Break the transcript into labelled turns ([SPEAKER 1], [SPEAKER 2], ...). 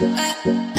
[SPEAKER 1] I, I,